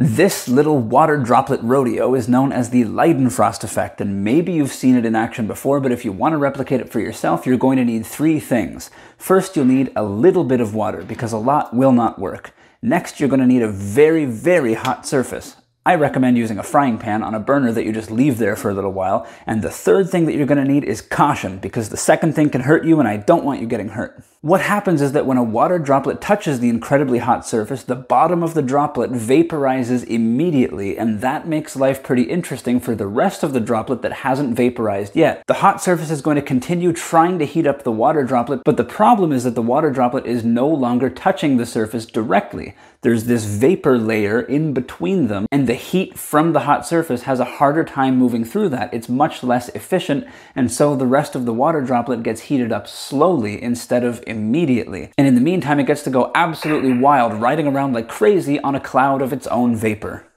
This little water droplet rodeo is known as the Leidenfrost effect, and maybe you've seen it in action before, but if you want to replicate it for yourself, you're going to need three things. First, you'll need a little bit of water, because a lot will not work. Next, you're going to need a very, very hot surface. I recommend using a frying pan on a burner that you just leave there for a little while. And the third thing that you're going to need is caution, because the second thing can hurt you and I don't want you getting hurt. What happens is that when a water droplet touches the incredibly hot surface, the bottom of the droplet vaporizes immediately, and that makes life pretty interesting for the rest of the droplet that hasn't vaporized yet. The hot surface is going to continue trying to heat up the water droplet, but the problem is that the water droplet is no longer touching the surface directly. There's this vapor layer in between them, and the heat from the hot surface has a harder time moving through that. It's much less efficient, and so the rest of the water droplet gets heated up slowly instead of immediately. And in the meantime, it gets to go absolutely wild, riding around like crazy on a cloud of its own vapor.